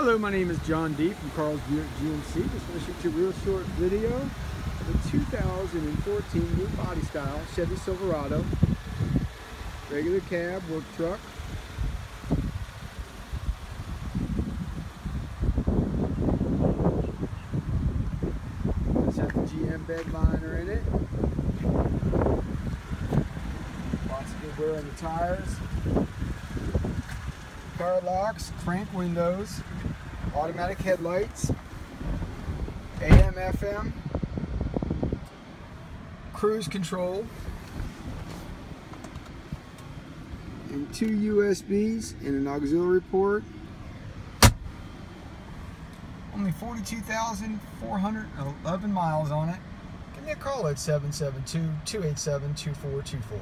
Hello, my name is John D from Carl's Buick GMC. Just want to shoot you a real short video of a 2014 new body style Chevy Silverado. Regular cab, work truck. It's got the GM bed liner in it. Lots of good wear on the tires. Car locks, crank windows, automatic headlights, AM, FM, cruise control, and two USBs and an auxiliary port. Only 42,411 miles on it. Give me a call at 772 287 2424.